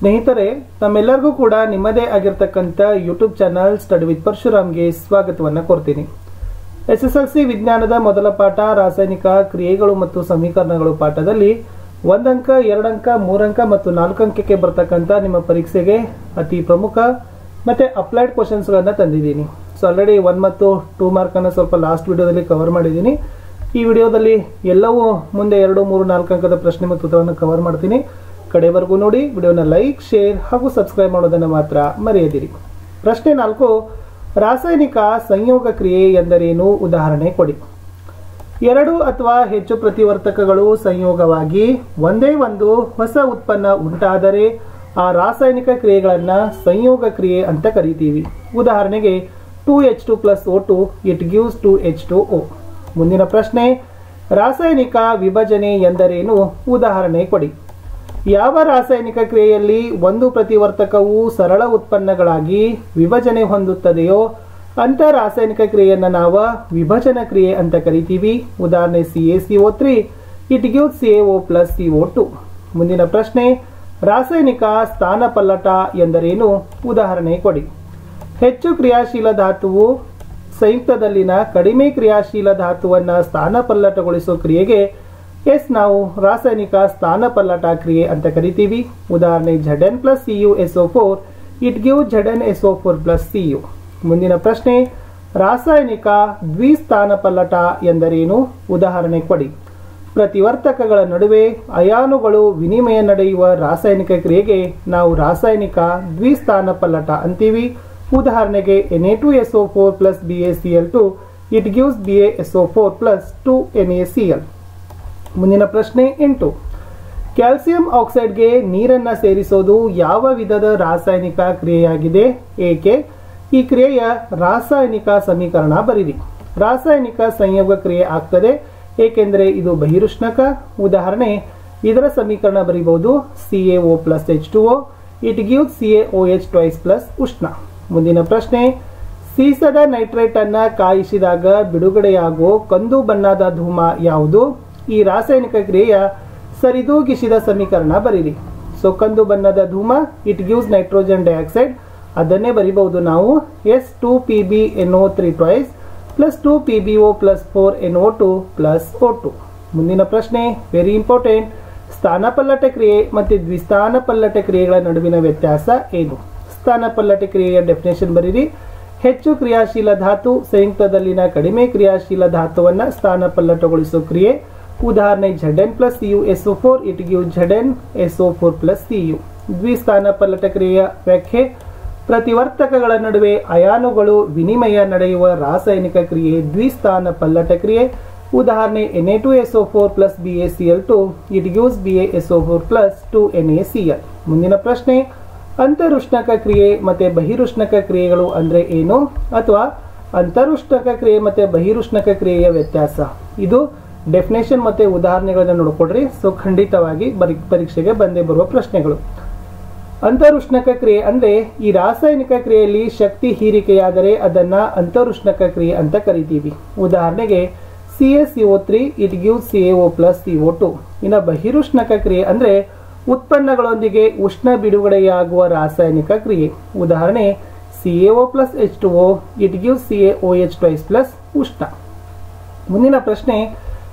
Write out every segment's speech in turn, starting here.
ಸ್ನೇಹಿತರೆ, ತಮ್ಮೆಲ್ಲರಿಗೂ ಕೂಡ ನಿಮ್ಮದೇ ಆಗಿರ್ತಕ್ಕಂಥ ಯೂಟ್ಯೂಬ್ ಚಾನಲ್ ಸ್ಟಡಿ ವಿತ್ ಪರಶುರಾಮ್ಗೆ ಸ್ವಾಗತವನ್ನು ಕೋರ್ತೀನಿ. ಎಸ್ ಎಸ್ ಎಲ್ ಸಿ ವಿಜ್ಞಾನದ ಮೊದಲ ಪಾಠ, ರಾಸಾಯನಿಕ ಕ್ರಿಯೆಗಳು ಮತ್ತು ಸಮೀಕರಣಗಳು ಪಾಠದಲ್ಲಿ ಒಂದಂಕ, ಎರಡಂಕ, ಮೂರಂಕ ಮತ್ತು ನಾಲ್ಕಂಕಕ್ಕೆ ಬರ್ತಕ್ಕಂಥ ನಿಮ್ಮ ಪರೀಕ್ಷೆಗೆ ಅತಿ ಪ್ರಮುಖ ಮತ್ತೆ ಅಪ್ಲೈಡ್ ಕ್ವಶನ್ಸ್ಗಳನ್ನು ತಂದಿದ್ದೀನಿ. ಸೊ ಆಲ್ರೆಡಿ ಒನ್ ಮತ್ತು ಟೂ ಮಾರ್ಕನ್ನು ಸ್ವಲ್ಪ ಲಾಸ್ಟ್ ವಿಡಿಯೋದಲ್ಲಿ ಕವರ್ ಮಾಡಿದ್ದೀನಿ. ಈ ವಿಡಿಯೋದಲ್ಲಿ ಎಲ್ಲವೂ ಮುಂದೆ ಎರಡು, ಮೂರು ನಾಲ್ಕು ಅಂಕದ ಪ್ರಶ್ನೆ ಮತ್ತು ಉತ್ತರವನ್ನು ಕವರ್ ಮಾಡ್ತೀನಿ. ಕಡೆವರೆಗೂ ನೋಡಿ, ವಿಡಿಯೋನ ಲೈಕ್, ಶೇರ್ ಹಾಗೂ ಸಬ್ಸ್ಕ್ರೈಬ್ ಮಾಡೋದನ್ನು ಮಾತ್ರ ಮರೆಯದಿರಿ. ಪ್ರಶ್ನೆ ನಾಲ್ಕು, ರಾಸಾಯನಿಕ ಸಂಯೋಗ ಕ್ರಿಯೆ ಎಂದರೇನು? ಉದಾಹರಣೆ ಕೊಡಿ. ಎರಡು ಅಥವಾ ಹೆಚ್ಚು ಪ್ರತಿವರ್ತಕಗಳು ಸಂಯೋಗವಾಗಿ ಒಂದೇ ಒಂದು ಹೊಸ ಉತ್ಪನ್ನ ಉಂಟಾದರೆ ಆ ರಾಸಾಯನಿಕ ಕ್ರಿಯೆಗಳನ್ನು ಸಂಯೋಗ ಕ್ರಿಯೆ ಅಂತ ಕರಿತೀವಿ. ಉದಾಹರಣೆಗೆ two H two plus O two, it gives two H two O ಮುಂದಿನ ಪ್ರಶ್ನೆ, ರಾಸಾಯನಿಕ ವಿಭಜನೆ ಎಂದರೇನು? ಉದಾಹರಣೆ ಕೊಡಿ. ಯಾವ ರಾಸಾಯನಿಕ ಕ್ರಿಯೆಯಲ್ಲಿ ಒಂದು ಪ್ರತಿವರ್ತಕವು ಸರಳ ಉತ್ಪನ್ನಗಳಾಗಿ ವಿಭಜನೆ ಹೊಂದುತ್ತದೆಯೋ ಅಂತ ರಾಸಾಯನಿಕ ಕ್ರಿಯೆಯನ್ನು ನಾವು ವಿಭಜನ ಕ್ರಿಯೆ ಅಂತ ಕರಿತೀವಿ. ಉದಾಹರಣೆ C A C O three it give C A O plus C O two ಮುಂದಿನ ಪ್ರಶ್ನೆ, ರಾಸಾಯನಿಕ ಸ್ಥಾನಪಲ್ಲಟ ಎಂದರೇನು? ಉದಾಹರಣೆ ಕೊಡಿ. ಹೆಚ್ಚು ಕ್ರಿಯಾಶೀಲ ಧಾತುವು ಸಂಯುಕ್ತದಲ್ಲಿನ ಕಡಿಮೆ ಕ್ರಿಯಾಶೀಲ ಧಾತುವನ್ನು ಸ್ಥಾನಪಲ್ಲಟಗೊಳಿಸುವ ಕ್ರಿಯೆಗೆ ಎಸ್, ನಾವು ರಾಸಾಯನಿಕ ಸ್ಥಾನಪಲ್ಲಟ ಕ್ರಿಯೆ ಅಂತ ಕರಿತೀವಿ. ಉದಾಹರಣೆ Z N plus C U S O four it give Z N S O four plus C U ಮುಂದಿನ ಪ್ರಶ್ನೆ, ರಾಸಾಯನಿಕ ದ್ವಿಸ್ಥಾನಪಲ್ಲಟ ಎಂದರೇನು? ಉದಾಹರಣೆ ಕೊಡಿ. ಪ್ರತಿವರ್ತಕಗಳ ನಡುವೆ ಅಯಾನುಗಳು ವಿನಿಮಯ ನಡೆಯುವ ರಾಸಾಯನಿಕ ಕ್ರಿಯೆಗೆ ನಾವು ರಾಸಾಯನಿಕ ದ್ವಿಸ್ಥಾನಪಲ್ಲಟ ಅಂತೀವಿ. ಉದಾಹರಣೆಗೆ N A two S O four plus B A C L two it gives B A S O four plus two N A C L ಮುಂದಿನ ಪ್ರಶ್ನೆ ಎಂಟು. ಕ್ಯಾಲ್ಸಿಯಂ ಆಕ್ಸೈಡ್ಗೆ ನೀರನ್ನು ಸೇರಿಸೋದು ಯಾವ ವಿಧದ ರಾಸಾಯನಿಕ ಕ್ರಿಯೆಯಾಗಿದೆ? ಏಕೆ? ಈ ಕ್ರಿಯೆಯ ರಾಸಾಯನಿಕ ಸಮೀಕರಣ ಬರೀರಿ. ರಾಸಾಯನಿಕ ಸಂಯೋಗ ಕ್ರಿಯೆ ಆಗ್ತದೆ, ಏಕೆಂದರೆ ಇದು ಬಹಿರುಷ್ಣಕ. ಉದಾಹರಣೆ, ಇದರ ಸಮೀಕರಣ ಬರೀಬಹುದು C A O plus H two O it give C A O H twice plus ಉಷ್ಣ. ಮುಂದಿನ ಪ್ರಶ್ನೆ, ಸೀಸದ ನೈಟ್ರೇಟ್ ಅನ್ನು ಕಾಯಿಸಿದಾಗ ಬಿಡುಗಡೆಯಾಗುವ ಕಂದು ಬಣ್ಣದ ಧೂಮ ಯಾವುದು? ಈ ರಾಸಾಯನಿಕ ಕ್ರಿಯೆಯ ಸರಿದೂಗಿಸಿದ ಸಮೀಕರಣ ಬರೀರಿ. ಸೊ ಕಂದು ಬಣ್ಣದ ಧೂಮ ಇಟ್ ಗಿವ್ಸ್ ನೈಟ್ರೋಜನ್ ಡೈಆಕ್ಸೈಡ್ ಅದನ್ನೇ ಬರಿಬಹುದು ನಾವು as two P B N O three twice plus two P B O plus four N O two plus O two. ಮುಂದಿನ ಪ್ರಶ್ನೆ ವೆರಿ ಇಂಪಾರ್ಟೆಂಟ್ ಸ್ಥಾನಪಲ್ಲಟ ಕ್ರಿಯೆ ಮತ್ತು ದ್ವಿಸ್ಥಾನಪಲ್ಲಟ ಕ್ರಿಯೆಗಳ ನಡುವಿನ ವ್ಯತ್ಯಾಸ ಏನು? ಸ್ಥಾನಪಲ್ಲಟ ಕ್ರಿಯೆಯ ಡೆಫಿನೇಷನ್ ಬರೀರಿ. ಹೆಚ್ಚು ಕ್ರಿಯಾಶೀಲ ಧಾತು, ಸಂಯುಕ್ತದಲ್ಲಿನ ಕಡಿಮೆ ಕ್ರಿಯಾಶೀಲ ಧಾತುವನ್ನು ಸ್ಥಾನಪಲ್ಲಟಗೊಳಿಸುವ ಕ್ರಿಯೆ. ಉದಾಹರಣೆ Z plus U O four it give Z N O four plus C U ದ್ವಿಸ್ಥಾನಪಲ್ಲಟ ಕ್ರಿಯೆಯ ವ್ಯಾಖ್ಯೆ. ಪ್ರತಿವರ್ತಕಗಳ ನಡುವೆ ಅಯಾನುಗಳು ವಿನಿಮಯ ನಡೆಯುವ ರಾಸಾಯನಿಕ ಕ್ರಿಯೆ ದ್ವಿಸ್ಥಾನ ಪಲ್ಲಟಕ್ರಿಯೆ. ಉದಾಹರಣೆ N A two S O four plus B A C L two it gives B A S O four plus two N A C L. ಮುಂದಿನ ಪ್ರಶ್ನೆ, ಅಂತರುಷ್ಣಕ ಕ್ರಿಯೆ ಮತ್ತು ಬಹಿರುಷ್ಣಕ ಕ್ರಿಯೆಗಳು ಅಂದರೆ ಏನು? ಅಥವಾ ಅಂತರುಷ್ಣಕ ಕ್ರಿಯೆ ಮತ್ತು ಬಹಿರುಷ್ಣಕ ಕ್ರಿಯೆಯ ವ್ಯತ್ಯಾಸ. ಇದು ಡೆಫಿನೇಷನ್ ಮತ್ತೆ ಉದಾಹರಣೆಗಳನ್ನು ನೋಡ್ಕೊಡ್ರಿ. ಸೊ ಖಂಡಿತವಾಗಿ ಪರೀಕ್ಷೆಗೆ ಬಂದೇ ಬರುವ ಪ್ರಶ್ನೆಗಳು. ಅಂತರುಷ್ಣಕ ಕ್ರಿಯೆ ಅಂದ್ರೆ ಈ ರಾಸಾಯನಿಕ ಕ್ರಿಯೆಯಲ್ಲಿ ಶಕ್ತಿ ಹೀರಿಕೆಯಾದರೆ ಅದನ್ನ ಅಂತರುಷ್ಣಕ ಕ್ರಿಯೆ ಅಂತ ಕರಿತೀವಿ. ಉದಾಹರಣೆಗೆ C A C O three it give C A O plus C O two ಇನ್ನು ಬಹಿರುಷ್ಣಕ ಕ್ರಿಯೆ ಅಂದ್ರೆ ಉತ್ಪನ್ನಗಳೊಂದಿಗೆ ಉಷ್ಣ ಬಿಡುಗಡೆಯಾಗುವ ರಾಸಾಯನಿಕ ಕ್ರಿಯೆ. ಉದಾಹರಣೆ C A O plus H two O it give C A O H twice plus ಉಷ್ಣ. ಮುಂದಿನ ಪ್ರಶ್ನೆ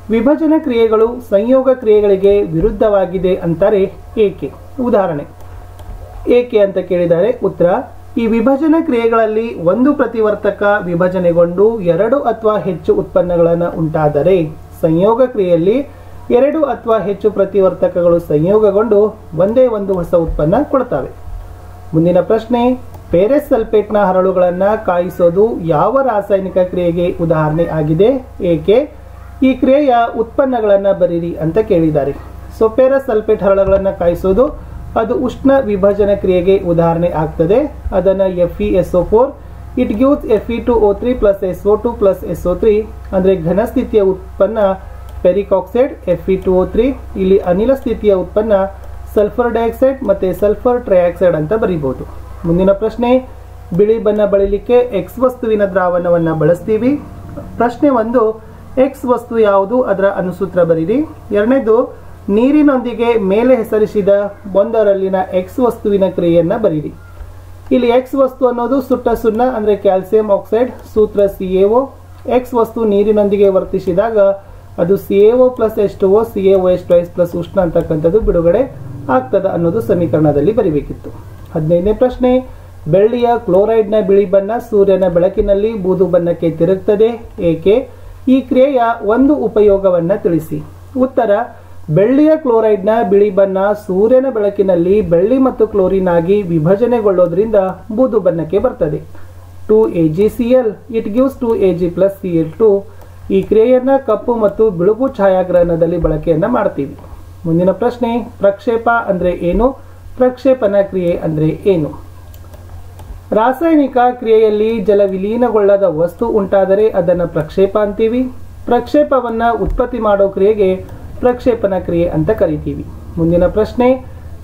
ವಿಭಜನ ಕ್ರಿಯೆಗಳು ಸಂಯೋಗ ಕ್ರಿಯೆಗಳಿಗೆ ವಿರುದ್ಧವಾಗಿದೆ ಅಂತಾರೆ ಏಕೆ? ಉದಾಹರಣೆ. ಏಕೆ ಅಂತ ಕೇಳಿದರೆ, ಉತ್ತರ, ಈ ವಿಭಜನ ಕ್ರಿಯೆಗಳಲ್ಲಿ ಒಂದು ಪ್ರತಿವರ್ತಕ ವಿಭಜನೆಗೊಂಡು ಎರಡು ಅಥವಾ ಹೆಚ್ಚು ಉತ್ಪನ್ನಗಳನ್ನು ಉಂಟಾದರೆ ಸಂಯೋಗ ಕ್ರಿಯೆಯಲ್ಲಿ ಎರಡು ಅಥವಾ ಹೆಚ್ಚು ಪ್ರತಿವರ್ತಕಗಳು ಸಂಯೋಗಗೊಂಡು ಒಂದೇ ಒಂದು ಹೊಸ ಉತ್ಪನ್ನ ಕೊಡ್ತವೆ. ಮುಂದಿನ ಪ್ರಶ್ನೆ ಪೇರೆ ಸಲ್ಫೇಟ್ನ ಹರಳುಗಳನ್ನು ಕಾಯಿಸೋದು ಯಾವ ರಾಸಾಯನಿಕ ಕ್ರಿಯೆಗೆ ಉದಾಹರಣೆ ಆಗಿದೆ? ಏಕೆ? ಈ ಕ್ರಿಯೆಯ ಉತ್ಪನ್ನಗಳನ್ನು ಬರೀರಿ ಅಂತ ಕೇಳಿದ್ದಾರೆ. ಸೊ ಪೇರಸ್ ಸಲ್ಫೇಟ್ ಹರಳುಗಳನ್ನು ಕಾಯಿಸೋದು, ಅದು ಉಷ್ಣ ವಿಭಜನ ಕ್ರಿಯೆಗೆ ಉದಾಹರಣೆ ಆಗ್ತದೆ. ಅದನ್ನು F E S O four it gives F E two O three plus S O two plus S O three ಅಂದರೆ ಘನ ಸ್ಥಿತಿಯ ಉತ್ಪನ್ನ ferric oxide F E two O three ಇಲ್ಲಿ ಅನಿಲ ಸ್ಥಿತಿಯ ಉತ್ಪನ್ನ ಸಲ್ಫರ್ ಡೈಆಕ್ಸೈಡ್ ಮತ್ತು ಸಲ್ಫರ್ ಟ್ರೈಆಕ್ಸೈಡ್ ಅಂತ ಬರೀಬಹುದು. ಮುಂದಿನ ಪ್ರಶ್ನೆ, ಬಿಳಿ ಬಣ್ಣ ಬಳಿಲಿಕ್ಕೆ ಎಕ್ಸ್ ವಸ್ತುವಿನ ದ್ರಾವಣವನ್ನು ಬಳಸ್ತೀವಿ. ಪ್ರಶ್ನೆ ಒಂದು ಎಕ್ಸ್ ವಸ್ತು ಯಾವುದು? ಅದರ ಅನುಸೂತ್ರ ಬರೀರಿ ಎರಡನೇದು, ನೀರಿನೊಂದಿಗೆ ಮೇಲೆ ಹೆಸರಿಸಿದ ಒಂದರಲ್ಲಿನ ಎಕ್ಸ್ ವಸ್ತುವಿನ ಕ್ರಿಯೆಯನ್ನ ಬರೀರಿ ಇಲ್ಲಿ ಎಕ್ಸ್ ವಸ್ತು ಅನ್ನೋದು ಸುಟ್ಟ ಸುಣ್ಣ, ಅಂದ್ರೆ ಕ್ಯಾಲ್ಸಿಯಂ ಆಕ್ಸೈಡ್, ಸೂತ್ರ ಸಿ ಎಕ್ಸ್ ವಸ್ತು ನೀರಿನೊಂದಿಗೆ ವರ್ತಿಸಿದಾಗ ಅದು C A O plus O C A O twice plus ಉಷ್ಣ ಅಂತಕ್ಕಂಥದ್ದು ಬಿಡುಗಡೆ ಆಗ್ತದೆ ಅನ್ನೋದು ಸಮೀಕರಣದಲ್ಲಿ ಬರಿಬೇಕಿತ್ತು. ಹದಿನೈದನೇ ಪ್ರಶ್ನೆ, ಬೆಳ್ಳಿಯ ಕ್ಲೋರೈಡ್ನ ಬಿಳಿ ಬಣ್ಣ ಸೂರ್ಯನ ಬೆಳಕಿನಲ್ಲಿ ಬೂದು ಬಣ್ಣಕ್ಕೆ ತಿರುಗ್ತದೆ, ಏಕೆ? ಈ ಕ್ರಿಯೆಯ ಒಂದು ಉಪಯೋಗವನ್ನು ತಿಳಿಸಿ. ಉತ್ತರ, ಬೆಳ್ಳಿಯ ಕ್ಲೋರೈಡ್ನ ಬಿಳಿ ಬಣ್ಣ ಸೂರ್ಯನ ಬೆಳಕಿನಲ್ಲಿ ಬೆಳ್ಳಿ ಮತ್ತು ಕ್ಲೋರಿನ್ ಆಗಿ ವಿಭಜನೆಗೊಳ್ಳೋದ್ರಿಂದ ಬೂದು ಬಣ್ಣಕ್ಕೆ ಬರ್ತದೆ. Two A G C L, it gives two A G plus C L two. ಈ ಕ್ರಿಯೆಯನ್ನ ಕಪ್ಪು ಮತ್ತು ಬಿಳುಪು ಛಾಯಾಗ್ರಹಣದಲ್ಲಿ ಬಳಕೆಯನ್ನ ಮಾಡ್ತೀವಿ. ಮುಂದಿನ ಪ್ರಶ್ನೆ, ಪ್ರಕ್ಷೇಪ ಅಂದ್ರೆ ಏನು? ಪ್ರಕ್ಷೇಪಣ ಕ್ರಿಯೆ ಅಂದ್ರೆ ಏನು? ರಾಸಾಯನಿಕ ಕ್ರಿಯೆಯಲ್ಲಿ ಜಲ ವಿಲೀನಗೊಳ್ಳದ ವಸ್ತು ಉಂಟಾದರೆ ಅದನ್ನು ಪ್ರಕ್ಷೇಪ ಅಂತೀವಿ. ಪ್ರಕ್ಷೇಪವನ್ನು ಉತ್ಪತ್ತಿ ಮಾಡೋ ಕ್ರಿಯೆಗೆ ಪ್ರಕ್ಷೇಪಣ ಕ್ರಿಯೆ ಅಂತ ಕರಿತೀವಿ. ಮುಂದಿನ ಪ್ರಶ್ನೆ,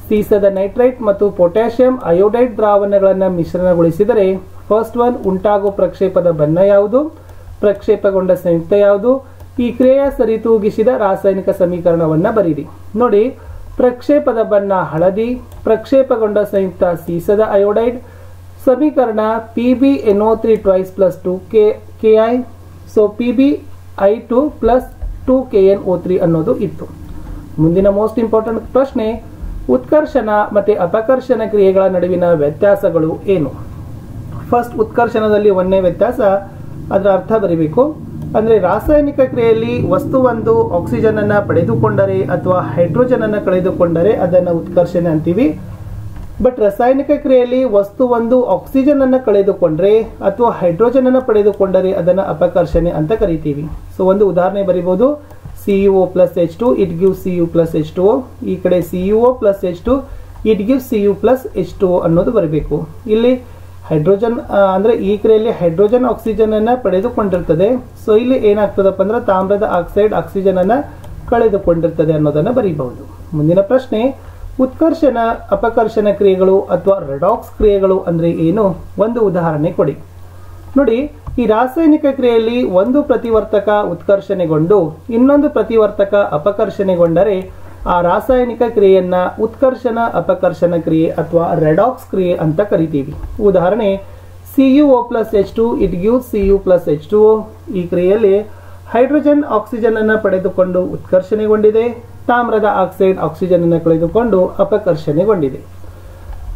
ಸೀಸದ ನೈಟ್ರೈಟ್ ಮತ್ತು ಪೊಟ್ಯಾಷಿಯಂ ಅಯೋಡೈಡ್ ದ್ರಾವಣಗಳನ್ನು ಮಿಶ್ರಣಗೊಳಿಸಿದರೆ ಫಸ್ಟ್ ಒನ್ ಉಂಟಾಗೋ ಪ್ರಕ್ಷೇಪದ ಬಣ್ಣ ಯಾವುದು? ಪ್ರಕ್ಷೇಪಗೊಂಡ ಸಂಯುಕ್ತ ಯಾವುದು? ಈ ಕ್ರಿಯೆಯ ಸರಿತೂಗಿಸಿದ ರಾಸಾಯನಿಕ ಸಮೀಕರಣವನ್ನು ಬರೀರಿ. ನೋಡಿ, ಪ್ರಕ್ಷೇಪದ ಬಣ್ಣ ಹಳದಿ, ಪ್ರಕ್ಷೇಪಗೊಂಡ ಸಂಯುಕ್ತ ಸೀಸದ ಅಯೋಡೈಡ್ ಸಮೀಕರಣ P B N O three twice plus two K K I so P B I two plus two K N O three ಅನ್ನೋದು ಇತ್ತು. ಮುಂದಿನ ಮೋಸ್ಟ್ ಇಂಪಾರ್ಟೆಂಟ್ ಪ್ರಶ್ನೆ, ಉತ್ಕರ್ಷಣ ಮತ್ತು ಅಪಕರ್ಷಣ ಕ್ರಿಯೆಗಳ ನಡುವಿನ ವ್ಯತ್ಯಾಸಗಳು ಏನು? ಫಸ್ಟ್ ಉತ್ಕರ್ಷಣದಲ್ಲಿ ಒಂದೇ ವ್ಯತ್ಯಾಸ, ಅದರ ಅರ್ಥ ಬರೀಬೇಕು. ಅಂದ್ರೆ ರಾಸಾಯನಿಕ ಕ್ರಿಯೆಯಲ್ಲಿ ವಸ್ತುವೊಂದು ಆಕ್ಸಿಜನ್ ಅನ್ನು ಪಡೆದುಕೊಂಡರೆ ಅಥವಾ ಹೈಡ್ರೋಜನ್ ಅನ್ನು ಕಳೆದುಕೊಂಡರೆ ಅದನ್ನ ಉತ್ಕರ್ಷಣೆ ಅಂತೀವಿ. ಬಟ್ ರಾಸಾಯನಿಕ ಕ್ರಿಯೆಯಲ್ಲಿ ವಸ್ತುವೊಂದು ಆಕ್ಸಿಜನ್ ಅನ್ನು ಕಳೆದುಕೊಂಡ್ರೆ ಅಥವಾ ಹೈಡ್ರೋಜನ್ ಅನ್ನು ಪಡೆದುಕೊಂಡರೆ ಅದನ್ನ ಅಪಕರ್ಷಣೆ ಅಂತ ಕರಿತೀವಿ. ಸೊ ಒಂದು ಉದಾಹರಣೆ ಬರೀಬಹುದು CEO plus H two it give C U plus H two ಈ ಕಡೆ CEO plus H two it give C U plus H two ಅನ್ನೋದು ಬರಬೇಕು. ಇಲ್ಲಿ ಹೈಡ್ರೋಜನ್ ಅಂದ್ರೆ ಈ ಕ್ರಿಯೆಯಲ್ಲಿ ಹೈಡ್ರೋಜನ್ ಆಕ್ಸಿಜನ್ ಅನ್ನ ಪಡೆದುಕೊಂಡಿರ್ತದೆ. ಸೊ ಇಲ್ಲಿ ಏನಾಗ್ತದಪ್ಪ ಅಂದ್ರೆ ತಾಮ್ರದ ಆಕ್ಸೈಡ್ ಆಕ್ಸಿಜನ್ ಅನ್ನ ಕಳೆದುಕೊಂಡಿರ್ತದೆ ಅನ್ನೋದನ್ನ ಬರೀಬಹುದು. ಮುಂದಿನ ಪ್ರಶ್ನೆ ಉತ್ಕರ್ಷಣ, ಅಪಕರ್ಷಣ ಕ್ರಿಯೆಗಳು ಅಥವಾ ರೆಡಾಕ್ಸ್ ಕ್ರಿಯೆಗಳು ಅಂದರೆ ಏನು? ಒಂದು ಉದಾಹರಣೆ ಕೊಡಿ. ನೋಡಿ, ಈ ರಾಸಾಯನಿಕ ಕ್ರಿಯೆಯಲ್ಲಿ ಒಂದು ಪ್ರತಿವರ್ತಕ ಉತ್ಕರ್ಷಣೆಗೊಂಡು ಇನ್ನೊಂದು ಪ್ರತಿವರ್ತಕ ಅಪಕರ್ಷಣೆಗೊಂಡರೆ ಆ ರಾಸಾಯನಿಕ ಕ್ರಿಯೆಯನ್ನ ಉತ್ಕರ್ಷಣ, ಅಪಕರ್ಷಣ ಕ್ರಿಯೆ ಅಥವಾ ರೆಡಾಕ್ಸ್ ಕ್ರಿಯೆ ಅಂತ ಕರಿತೀವಿ. ಉದಾಹರಣೆ C U O plus H two it give C U plus H two ಈ ಕ್ರಿಯೆಯಲ್ಲಿ ಹೈಡ್ರೋಜನ್, ಆಕ್ಸಿಜನ್ ಅನ್ನು ಪಡೆದುಕೊಂಡು ಉತ್ಕರ್ಷಣೆಗೊಂಡಿದೆ. ತಾಮ್ರದ ಆಕ್ಸೈಡ್ ಆಕ್ಸಿಜನ್ ಅನ್ನು ಕಳೆದುಕೊಂಡು ಅಪಕರ್ಷಣೆಗೊಂಡಿದೆ.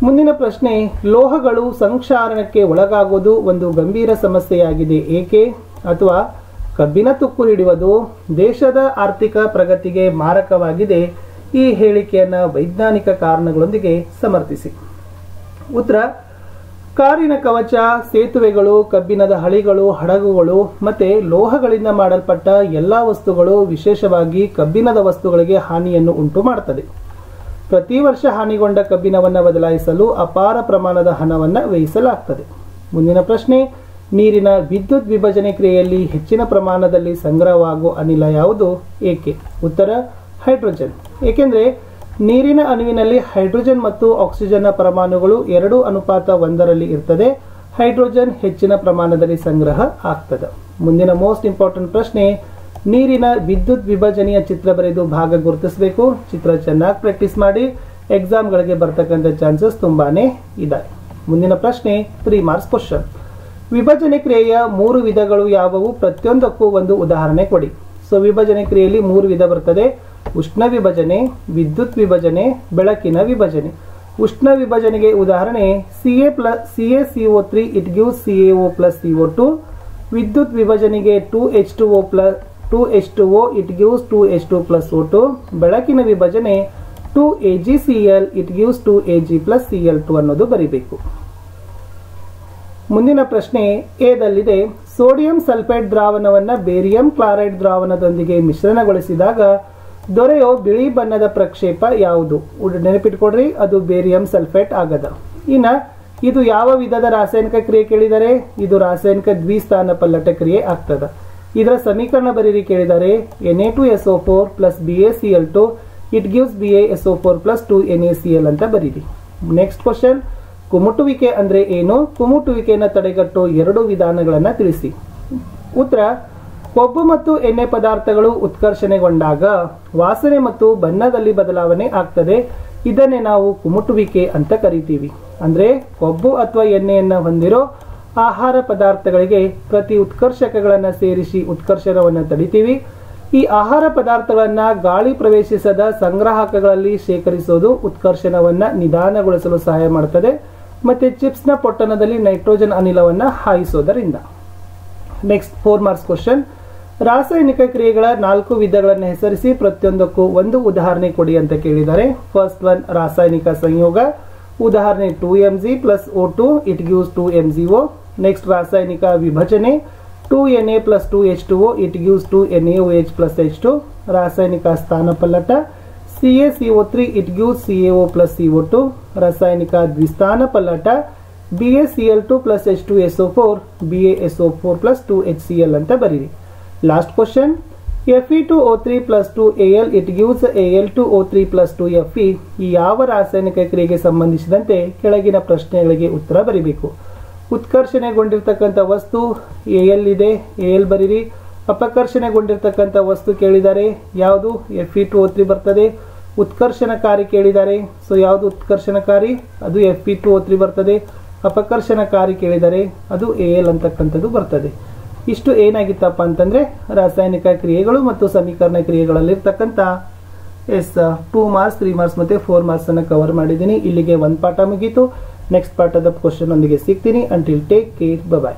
ಮುಂದಿನ ಪ್ರಶ್ನೆ, ಲೋಹಗಳು ಸಂಕ್ಷಾರಣಕ್ಕೆ ಒಳಗಾಗುವುದು ಒಂದು ಗಂಭೀರ ಸಮಸ್ಯೆಯಾಗಿದೆ. ಏಕೆ? ಅಥವಾ ಕಬ್ಬಿನ ತುಕ್ಕು ಹಿಡಿಯುವುದು ದೇಶದ ಆರ್ಥಿಕ ಪ್ರಗತಿಗೆ ಮಾರಕವಾಗಿದೆ. ಈ ಹೇಳಿಕೆಯನ್ನು ವೈಜ್ಞಾನಿಕ ಕಾರಣಗಳೊಂದಿಗೆ ಸಮರ್ಥಿಸಿ. ಉತ್ತರ ಕಾರಿನ ಕವಚ, ಸೇತುವೆಗಳು, ಕಬ್ಬಿಣದ ಹಳಿಗಳು, ಹಡಗುಗಳು ಮತ್ತೆ ಲೋಹಗಳಿಂದ ಮಾಡಲ್ಪಟ್ಟ ಎಲ್ಲಾ ವಸ್ತುಗಳು ವಿಶೇಷವಾಗಿ ಕಬ್ಬಿಣದ ವಸ್ತುಗಳಿಗೆ ಹಾನಿಯನ್ನು ಉಂಟು ಮಾಡುತ್ತದೆ ಪ್ರತಿ ವರ್ಷ ಹಾನಿಗೊಂಡ ಕಬ್ಬಿಣವನ್ನು ಬದಲಾಯಿಸಲು ಅಪಾರ ಪ್ರಮಾಣದ ಹಣವನ್ನು ವ್ಯಯಿಸಲಾಗ್ತದೆ. ಮುಂದಿನ ಪ್ರಶ್ನೆ, ನೀರಿನ ವಿದ್ಯುತ್ ವಿಭಜನೆ ಕ್ರಿಯೆಯಲ್ಲಿ ಹೆಚ್ಚಿನ ಪ್ರಮಾಣದಲ್ಲಿ ಸಂಗ್ರಹವಾಗುವ ಅನಿಲ ಯಾವುದು? ಏಕೆ? ಉತ್ತರ, ಹೈಡ್ರೋಜನ್. ಏಕೆಂದ್ರೆ ನೀರಿನ ಅಣುವಿನಲ್ಲಿ ಹೈಡ್ರೋಜನ್ ಮತ್ತು ಆಕ್ಸಿಜನ್ನ ಪರಮಾಣುಗಳು ಎರಡು ಅನುಪಾತ ಒಂದರಲ್ಲಿ ಇರ್ತದೆ. ಹೈಡ್ರೋಜನ್ ಹೆಚ್ಚಿನ ಪ್ರಮಾಣದಲ್ಲಿ ಸಂಗ್ರಹ ಆಗ್ತದೆ. ಮುಂದಿನ ಮೋಸ್ಟ್ ಇಂಪಾರ್ಟೆಂಟ್ ಪ್ರಶ್ನೆ, ನೀರಿನ ವಿದ್ಯುತ್ ವಿಭಜನೆಯ ಚಿತ್ರ ಬರೆದು ಭಾಗ ಗುರುತಿಸಬೇಕು. ಚಿತ್ರ ಚೆನ್ನಾಗಿ ಪ್ರಾಕ್ಟೀಸ್ ಮಾಡಿ. ಎಕ್ಸಾಮ್ಗಳಿಗೆ ಬರ್ತಕ್ಕಂಥ ಚಾನ್ಸಸ್ ತುಂಬಾನೇ ಇದೆ. ಮುಂದಿನ ಪ್ರಶ್ನೆ ತ್ರೀ ಮಾರ್ಕ್ಸ್ ಕ್ವಶನ್ ವಿಭಜನೆ ಕ್ರಿಯೆಯ ಮೂರು ವಿಧಗಳು ಯಾವುವು? ಪ್ರತಿಯೊಂದಕ್ಕೂ ಒಂದು ಉದಾಹರಣೆ ಕೊಡಿ. ಸೊ ವಿಭಜನೆ ಕ್ರಿಯೆಯಲ್ಲಿ ಮೂರು ವಿಧ ಬರ್ತದೆ. ಉಷ್ಣ ವಿಭಜನೆ ವಿದ್ಯುತ್ ವಿಭಜನೆ, ಬೆಳಕಿನ ವಿಭಜನೆ. ಉಷ್ಣ ವಿಭಜನೆಗೆ ಉದಾಹರಣೆ C A plus C A C O three it give C A O plus C O two ವಿದ್ಯುತ್ ವಿಭಜನೆಗೆ two H two O plus two H two O it gives two H two plus O two ಬೆಳಕಿನ ವಿಭಜನೆ two A G C L it gives two A G plus C L two ಅನ್ನೋದು ಬರೀಬೇಕು. ಮುಂದಿನ ಪ್ರಶ್ನೆ ಎದಲ್ಲಿದೆ sodium sulphate ದ್ರಾವಣವನ್ನ barium chloride ದ್ರಾವಣದೊಂದಿಗೆ ಮಿಶ್ರಣಗೊಳಿಸಿದಾಗ ದೊರೆಯೋ ಬಿಳಿ ಬಣ್ಣದ ಪ್ರಕ್ಷೇಪ ಯಾವುದು? ನೆನಪಿಟ್ಕೊಡ್ರಿ ಅದು ಬೇರಿಯಂ ಸಲ್ಫೇಟ್ ಆಗದ. ಇನ್ನ, ಇದು ಯಾವ ವಿಧದ ರಾಸಾಯನಿಕ ಕ್ರಿಯೆ ಕೇಳಿದರೆ? ಇದು ರಾಸಾಯನಿಕ ದ್ವಿಸ್ಥಾನ ಪಲ್ಲಟ ಕ್ರಿಯೆ ಆಗ್ತದ. ಇದರ ಸಮೀಕರಣ ಬರೀರಿ ಕೇಳಿದರೆ N A two S O four plus B A C L two it gives B A S O four plus two N A C L ಅಂತ ಬರೀರಿ. ನೆಕ್ಸ್ಟ್ ಕ್ವಶನ್ ಕುಮುಟುವಿಕೆ ಅಂದ್ರೆ ಏನು? ಕುಮುಟುವಿಕೆಯನ್ನು ತಡೆಗಟ್ಟೋ ಎರಡು ವಿಧಾನಗಳನ್ನ ತಿಳಿಸಿ. ಉತ್ತರ ಕೊಬ್ಬು ಮತ್ತು ಎಣ್ಣೆ ಪದಾರ್ಥಗಳು ಉತ್ಕರ್ಷಣೆಗೊಂಡಾಗ ವಾಸನೆ ಮತ್ತು ಬಣ್ಣದಲ್ಲಿ ಬದಲಾವಣೆ ಆಗ್ತದೆ. ಇದನ್ನೇ ನಾವು ಕುಮುಟುವಿಕೆ ಅಂತ ಕರಿತೀವಿ. ಅಂದ್ರೆ ಕೊಬ್ಬು ಅಥವಾ ಎಣ್ಣೆಯನ್ನ ಹೊಂದಿರೋ ಆಹಾರ ಪದಾರ್ಥಗಳಿಗೆ ಪ್ರತಿ ಉತ್ಕರ್ಷಕಗಳನ್ನು ಸೇರಿಸಿ ಉತ್ಕರ್ಷಣವನ್ನು ತಡಿತೀವಿ. ಈ ಆಹಾರ ಪದಾರ್ಥಗಳನ್ನ ಗಾಳಿ ಪ್ರವೇಶಿಸದ ಸಂಗ್ರಾಹಕಗಳಲ್ಲಿ ಶೇಖರಿಸೋದು ಉತ್ಕರ್ಷಣವನ್ನ ನಿಧಾನಗೊಳಿಸಲು ಸಹಾಯ ಮಾಡುತ್ತದೆ ಮತ್ತೆ ಚಿಪ್ಸ್ನ ಪೊಟ್ಟಣದಲ್ಲಿ ನೈಟ್ರೋಜನ್ ಅನಿಲವನ್ನ ಹಾಯಿಸೋದರಿಂದ. ನೆಕ್ಸ್ಟ್ ಫೋರ್ ಮಾರ್ಕ್ಸ್ ಕ್ವಶನ್ ರಾಸಾಯನಿಕ ಕ್ರಿಯೆಗಳ ನಾಲ್ಕು ವಿಧಗಳನ್ನು ಹೆಸರಿಸಿ ಪ್ರತಿಯೊಂದಕ್ಕೂ ಒಂದು ಉದಾಹರಣೆ ಕೊಡಿ ಅಂತ ಕೇಳಿದ್ದಾರೆ. ಫಸ್ಟ್ ಒನ್ ರಾಸಾಯನಿಕ ಸಂಯೋಗ. ಉದಾಹರಣೆ two M G plus O two it gives two M G O next ರಾಸಾಯನಿಕ ವಿಭಜನೆ. Two N A plus two H two O it gives two N A H plus H two ರಾಸಾಯನಿಕ ಸ್ಥಾನಪಲ್ಲಟ C A C O three it gives C A O plus C O two ರಾಸಾಯನಿಕ ದ್ವಿಸ್ಥಾನ ಪಲ್ಲಟ. B A C L two plus H two S O four B S O four plus two H C L ಅಂತ ಬರೀರಿ. Last question F E two Al, three plus two A L it gives A L two O three plus two F E ಈ ಯಾವ ರಾಸಾಯನಿಕ ಕ್ರಿಯೆಗೆ ಸಂಬಂಧಿಸಿದಂತೆ ಕೆಳಗಿನ ಪ್ರಶ್ನೆಗಳಿಗೆ ಉತ್ತರ ಬರೀಬೇಕು? ಉತ್ಕರ್ಷಣೆಗೊಂಡಿರ್ತಕ್ಕಂಥ ವಸ್ತು ಎಲ್ ಇದೆ ಎಲ್ ಬರೀರಿ. ಅಪಕರ್ಷಣೆಗೊಂಡಿರ್ತಕ್ಕಂಥ ವಸ್ತು ಕೇಳಿದ್ದಾರೆ ಯಾವುದು? F E two O three ಬರ್ತದೆ. ಉತ್ಕರ್ಷಣಕಾರಿ ಕೇಳಿದ್ದಾರೆ ಸೊ ಯಾವುದು ಉತ್ಕರ್ಷಣಕಾರಿ? ಅದು F E two O three ಬರ್ತದೆ. ಅಪಕರ್ಷಣಕಾರಿ ಕೇಳಿದರೆ ಅದು ಎ ಎಲ್ ಅಂತಕ್ಕಂಥದ್ದು ಬರ್ತದೆ. ಇಷ್ಟು ಏನಾಗಿತ್ತಪ್ಪ ಅಂತಂದ್ರೆ ರಾಸಾಯನಿಕ ಕ್ರಿಯೆಗಳು ಮತ್ತು ಸಮೀಕರಣ ಕ್ರಿಯೆಗಳಲ್ಲಿರ್ತಕ್ಕಂಥ as two marks three marks ಮತ್ತೆ ಫೋರ್ ಮಾರ್ಕ್ಸ್ ಅನ್ನ ಕವರ್ ಮಾಡಿದ್ದೀನಿ. ಇಲ್ಲಿಗೆ ಒಂದು ಪಾಠ ಮುಗೀತು. ನೆಕ್ಸ್ಟ್ ಪಾಠದ ಕ್ವಶನ್ ಒಂದಿಗೆ ಸಿಗ್ತೀನಿ. Until take care bye